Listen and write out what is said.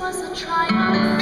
was a triumph.